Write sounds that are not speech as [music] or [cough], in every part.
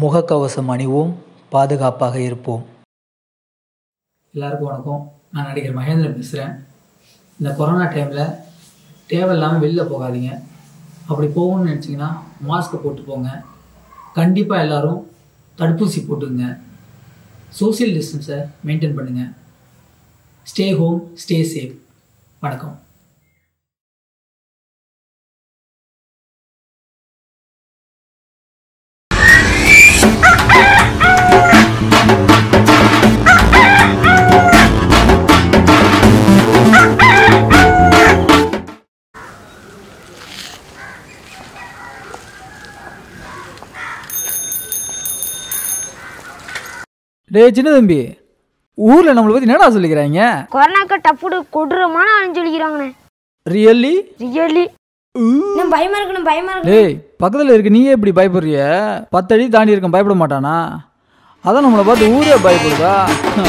முகக்கவசம் அணிவோம் பாதுகாப்பாக இருப்போம். எல்லாருக்கும் வணக்கம். நான் நடிகர் மகேந்திரன் பேசுகிறேன் இந்த கொரோனா டைமில் தேவையில்லாமல் வெளில போகாதீங்க. அப்படி போகணும்னு நினச்சிங்கன்னா மாஸ்க்கை போட்டு போங்க. கண்டிப்பாக எல்லாரும் தடுப்பூசி போட்டுங்க சோசியல் டிஸ்டன்ஸை மெயின்டைன் பண்ணுங்கள் ஸ்டே ஹோம் ஸ்டே சேஃப் வணக்கம். டேய் சின்ன தம்பி ஊரில் நம்மளை பற்றி என்னடா சொல்லிக்கிறாங்க? கொரோனாக்கு டப்புடு கொடூரமான ஆளுன்னு சொல்லிக்கிறாங்கண்ணே. ரியல்லி ரியலி இன்னும் பயமா இருக்கணும் பயமா இருக்கு டேய் பக்கத்தில் இருக்க நீயே இப்படி பயப்படுறிய? பத்து அடி தாண்டி இருக்க பயப்பட மாட்டானா? அதான் நம்மளை பார்த்து ஊரே பயப்படுதா?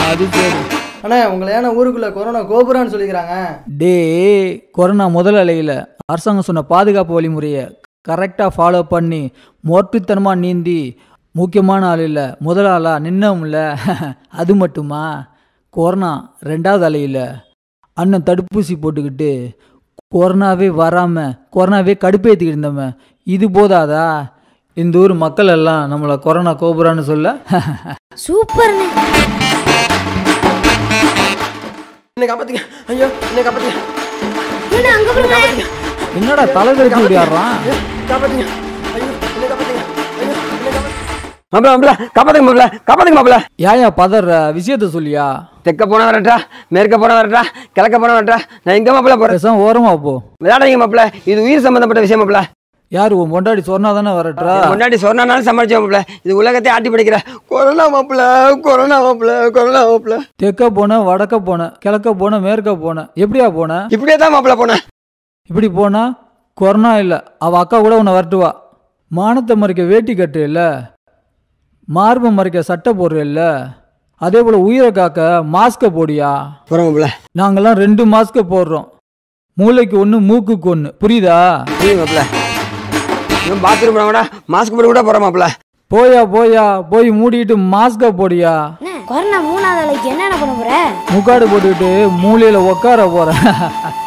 அது சரி. அண்ணா உங்களை ஏன்னா ஊருக்குள்ள கொரோனா கோபுரான்னு சொல்லிக்கிறாங்க? டேய் கொரோனா முதல் அலையில் அரசாங்கம் சொன்ன பாதுகாப்பு வழிமுறையை கரெக்டாக ஃபாலோ பண்ணி மொட்டுத்தனமாக நீந்தி முக்கியமான ஆள் இல்லை. முதல் ஆளா? நின்னோம்ல [laughs] அது மட்டுமா? கொரோனா ரெண்டாவது அலையில் அண்ணன் தடுப்பூசி போட்டுக்கிட்டு கொரோனாவே வராமல் கொரோனாவே கடுப்பேற்றிக்கிட்டு இருந்தவன். இது போதாதா? இந்த ஊர் மக்கள் எல்லாம் நம்மளை கொரோனா கோபுரான்னு சொல்ல. [laughs] சூப்பர்ண்ணே. என்னை காப்பாத்துங்க. ஐயோ மாப்பிள மாப்பிள காப்பாத்துங்க மாப்பிள காப்பாத்துங்க மாப்பிள. ஏயா பதற? விஷயத்த சொல்லியா? தெற்க போன வரட்டா மேற்க போன வரட்டா கிழக்க போன வரட்டா நான் எங்க மாப்பிள போறேன்? ஓரமா போ. விளையாடுறீங்க மாப்பிள இது உயிர் சம்பந்தப்பட்ட விஷயம் மாப்பிள. யாரு உன் பொண்டாடி சொன்னா தானே வரட்டுறா முன்னாடி சொன்னாலும் சமாளிச்சோம் மாப்பிள. இது உலகத்தை ஆட்டி படிக்கிற கொரோனா மாப்பிள கொரோனா மாப்பிள கொரோனா மாப்பிள. தெற்க போன வடக்க போன கிழக்க போன மேற்க போன எப்படியா போன? இப்படியே தான் மாப்பிள போனேன். இப்படி போனா கொரோனா இல்லை அவ அக்கா கூட உன்னை வரட்டுவா. மானத்தை மறைக்க வேட்டி கட்டு இல்ல? மார்பை மறைக்க சட்டை போடுற இல்ல அதே போல உயிரை காக்க மாஸ்கை போடியா? போறோம் மாப்பிள நாங்கெல்லாம் ரெண்டு மாஸ்கை போடுறோம். மூளைக்கு ஒன்று மூக்குக்கு ஒன்று புரியுதா? மாப்பிள இன்னும் பாத்ரூம் போனா கூட மாஸ்க் போட்டு கூட மாப்பிள போயா போயா போய் மூடிட்டு மாஸ்கை போடியா? கொரோனா மூணாவது அலைக்கு என்னென்ன பண்ண போற? முக்காடு போட்டுக்கிட்டு மூலையில உட்கார போறேன் [laughs]